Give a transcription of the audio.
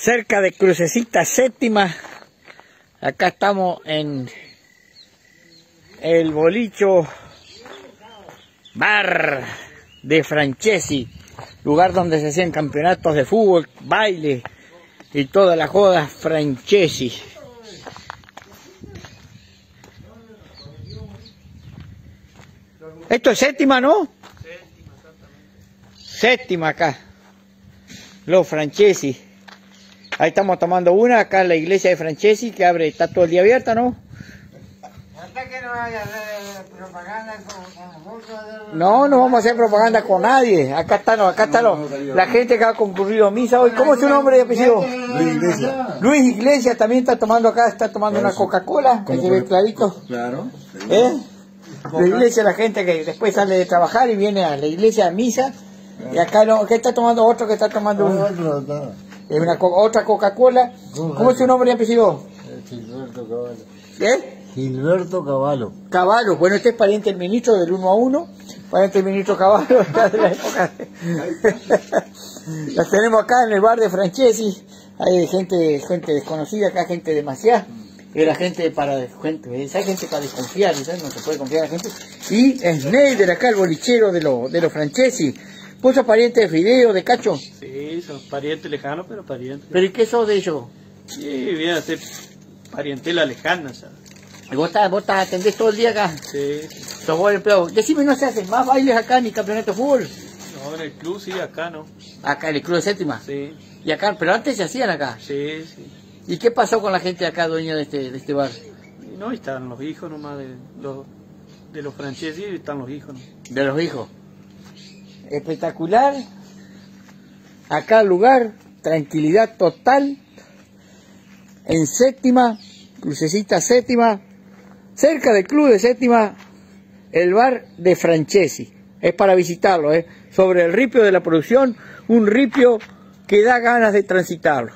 cerca de Crucecita Séptima. Acá estamos en el bolicho bar de Francesi, lugar donde se hacían campeonatos de fútbol, baile y toda la joda Francesi. Esto es séptima, ¿no? Séptima acá. Los Francesi. Ahí estamos tomando una, acá en la iglesia de Francesi, que abre, está todo el día abierta, ¿no? Hasta que no vaya a hacer propaganda con, con nosotros. No, no vamos a hacer propaganda con nadie. Acá está, no, acá está lo- la gente que ha concurrido a misa hoy. ¿Cómo es su nombre y apellido? Luis Iglesias. Luis Iglesias también está tomando acá, está tomando una Coca-Cola, que se ve clarito. Claro. ¿Eh? La iglesia, la gente que después sale de trabajar y viene a la iglesia a misa. Y acá no, ¿qué está tomando otro que está tomando un- Eh, una co- otra Coca-Cola? ¿Cómo es su nombre y apellido? Gilberto Caballo. ¿Eh? Gilberto Caballo. Caballo, bueno, este es pariente del ministro del 1 a 1, pariente del ministro Caballo de la época. Las tenemos acá en el bar de Francesi, hay gente, gente desconocida, acá gente demasiada, era gente para gente, esa gente para desconfiar, ¿sabes? no se puede confiar en la gente. Y Schneider acá, el bolichero de los de los Francesi. ¿Vos sos pariente de Fideo, de Cacho? Sí, son parientes lejanos, pero parientes. ¿Pero y qué sos de ellos? Sí, viene a ser parientela lejana, ¿sabes? ¿Y ¿Vos, estás, vos estás, atendés todo el día acá? Sí, Sos vos el empleado. Decime, ¿no se hacen más bailes acá ni campeonato de fútbol? no, en el club sí, acá no. Acá en el Club de Séptima. Sí, Y acá, pero antes se hacían acá. sí, sí. ¿Y qué pasó con la gente acá, dueña de este, de este bar? No, están los hijos nomás de los, de los franceses y están los hijos, ¿no? De los hijos. Espectacular. Acá lugar, tranquilidad total. En séptima, crucecita séptima, cerca del club de séptima, el bar de Francesi. Es para visitarlo, ¿eh? Sobre el ripio de la producción, un ripio que da ganas de transitarlo.